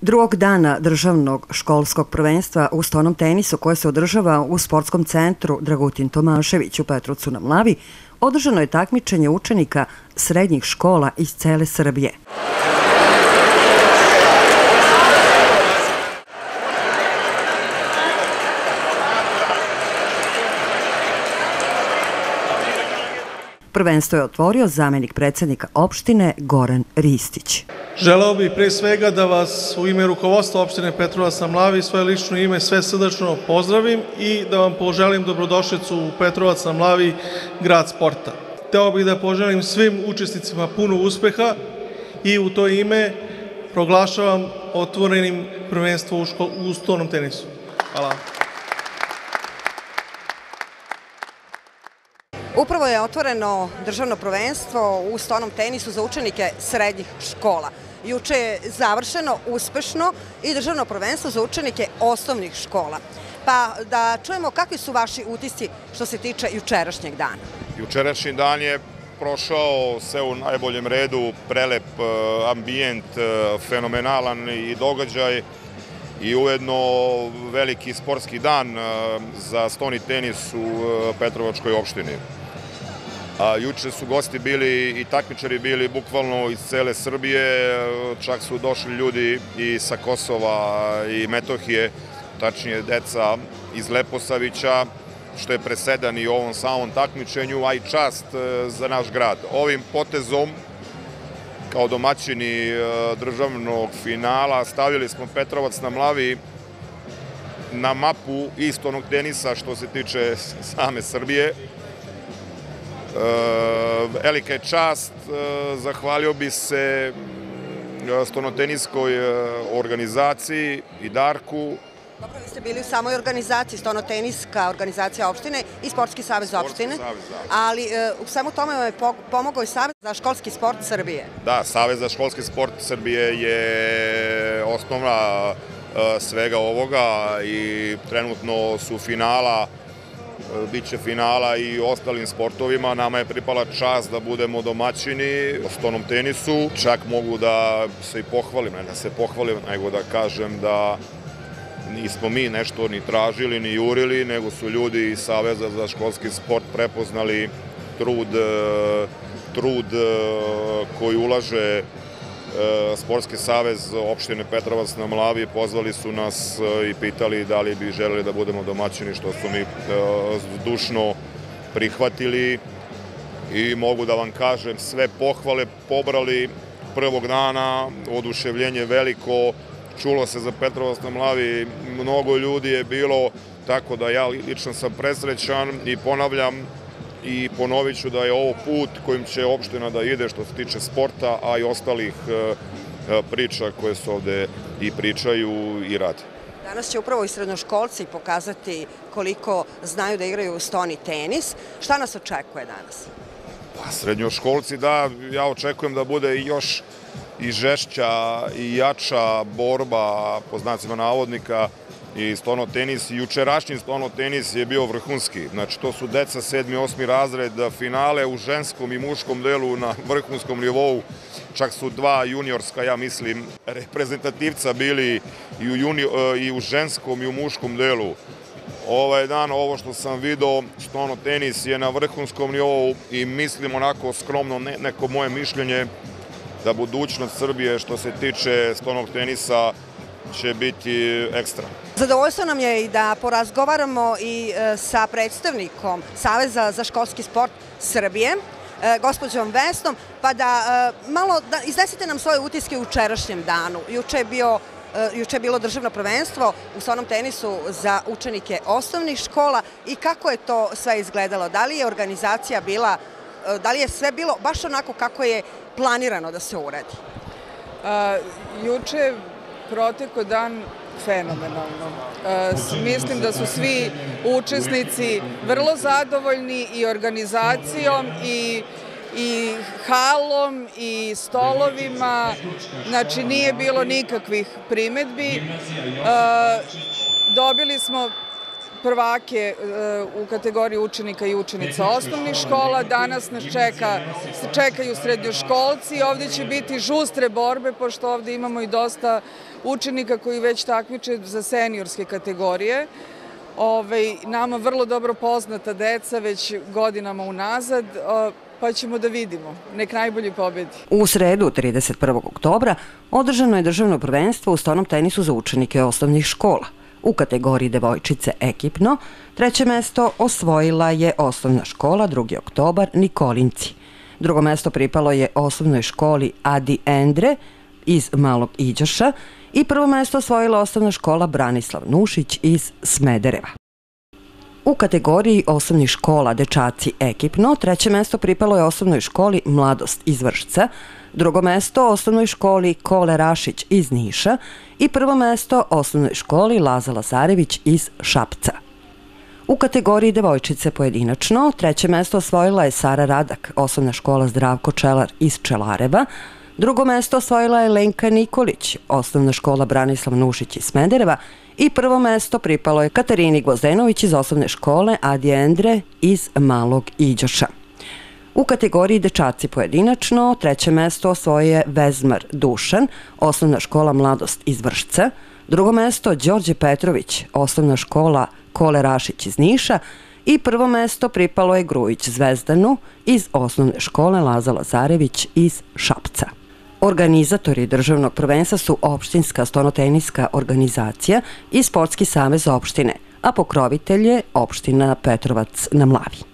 Drugog dana državnog školskog prvenstva u stonom tenisu koje se održava u sportskom centru Dragutin Tomašević u Petrovcu na Mlavi, održano je takmičenje učenika srednjih škola iz cele Srbije. Prvenstvo je otvorio zamenik predsednika opštine Goran Ristić. Želeo bih pre svega da vas u ime rukovodstva opštine Petrovac na Mlavi svoje lično ime sve srdačno pozdravim i da vam poželim dobrodošlicu u Petrovac na Mlavi, grad sporta. Teo bih da poželim svim učesnicima puno uspeha i u to ime proglašavam otvorenim prvenstvo u, škol, u tenisu. Hvala. Upravo je otvoreno državno prvenstvo u stonom tenisu za učenike srednjih škola. Juče je završeno uspešno i državno prvenstvo za učenike osnovnih škola. Pa da čujemo kakvi su vaši utisci što se tiče jučerašnjeg dana. Jučerašnji dan je prošao sve u najboljem redu, prelep e, ambijent, e, fenomenalan i događaj i ujedno veliki sportski dan e, za stoni tenis u Petrovačkoj opštini. A, juče su gosti bili i takmičari bili bukvalno iz cele Srbije, čak su došli ljudi i sa Kosova i Metohije, tačnije deca iz Leposavića, što je presedan i u ovom samom takmičenju, a i čast e, za naš grad. Ovim potezom, kao domaćini e, državnog finala, stavili smo Petrovac na mlavi na mapu istonog tenisa što se tiče same Srbije. Velika je čast, e, zahvalio bi se e, stonoteniskoj e, organizaciji i Darku. Dobro, vi ste bili u samoj organizaciji, stonoteniska organizacija opštine i Sportski savez opštine, da. ali u svemu tome vam je pomogao i Savez za školski sport Srbije. Da, Savez za školski sport Srbije je osnovna svega ovoga i trenutno su finala Biće finala i ostalim sportovima. Nama je pripala čast da budemo domaćini u stonom tenisu. Čak mogu da se i pohvalim, ne da se pohvalim, nego da kažem da nismo mi nešto ni tražili, ni jurili, nego su ljudi iz Saveza za školski sport prepoznali trud, trud koji ulaže E, Sportski savez opštine Petrovac na Mlavi pozvali su nas e, i pitali da li bi želeli da budemo domaćini, što su mi e, dušno prihvatili. I mogu da vam kažem sve pohvale pobrali prvog dana, oduševljenje veliko, čulo se za Petrovac na Mlavi, mnogo ljudi je bilo, tako da ja lično sam presrećan i ponavljam, i ponovit ću da je ovo put kojim će opština da ide što se tiče sporta, a i ostalih e, e, priča koje se ovde i pričaju i rade. Danas će upravo i srednjoškolci pokazati koliko znaju da igraju u stoni tenis. Šta nas očekuje danas? Pa srednjoškolci da, ja očekujem da bude još i žešća i jača borba, po znacima navodnika, i stono tenis. Jučerašnji stono tenis je bio vrhunski. Znači, to su deca sedmi, osmi razred, finale u ženskom i muškom delu na vrhunskom nivou. Čak su dva juniorska, ja mislim, reprezentativca bili i u, juni, e, i u ženskom i u muškom delu. Ovaj dan, ovo što sam video, stono tenis je na vrhunskom nivou i mislim onako skromno, ne, neko moje mišljenje, da budućnost Srbije što se tiče stonog tenisa će biti ekstra. Zadovoljstvo nam je i da porazgovaramo i e, sa predstavnikom Saveza za školski sport Srbije, e, gospođom Vesnom, pa da e, malo da iznesete nam svoje utiske u učerašnjem danu. Juče je bio juče je bilo državno prvenstvo u sonom tenisu za učenike osnovnih škola i kako je to sve izgledalo? Da li je organizacija bila, da li je sve bilo baš onako kako je planirano da se uradi? Juče proteko dan fenomenalno. Mislim da su svi učesnici vrlo zadovoljni i organizacijom i i halom i stolovima, znači nije bilo nikakvih primetbi. Dobili smo prvake e, u kategoriji učenika i učenica osnovnih škola. Danas nas čeka, čekaju srednjoškolci. Ovde će biti žustre borbe, pošto ovde imamo i dosta učenika koji već takmiče za seniorske kategorije. Ove, nama vrlo dobro poznata deca već godinama unazad, pa ćemo da vidimo. Nek najbolji pobedi. U sredu, 31. oktobra, održano je državno prvenstvo u stonom tenisu za učenike osnovnih škola. U kategoriji devojčice ekipno, treće mesto osvojila je osnovna škola 2. oktobar Nikolinci. Drugo mesto pripalo je osnovnoj školi Adi Endre iz Malog Iđoša i prvo mesto osvojila osnovna škola Branislav Nušić iz Smedereva. U kategoriji osnovnih škola dečaci ekipno, treće mesto pripalo je osnovnoj školi Mladost iz Vršca, drugo mesto osnovnoj školi Kole Rašić iz Niša i prvo mesto osnovnoj školi Laza Lazarević iz Šapca. U kategoriji devojčice pojedinačno, treće mesto osvojila je Sara Radak, osnovna škola Zdravko Čelar iz Čelareva, drugo mesto osvojila je Lenka Nikolić, osnovna škola Branislav Nušić iz Smedereva i prvo mesto pripalo je Katarini Gvozdenović iz osnovne škole Adi Endre iz Malog Iđoša. U kategoriji dečaci pojedinačno treće mesto osvoje Vezmar Dušan, osnovna škola Mladost iz Vršca, drugo mesto Đorđe Petrović, osnovna škola Kole Rašić iz Niša i prvo mesto pripalo je Grujić Zvezdanu iz osnovne škole Laza Lazarević iz Šapca. Organizatori državnog prvenstva su opštinska stonoteniska organizacija i Sportski savez opštine, a pokrovitelj je opština Petrovac na Mlavi.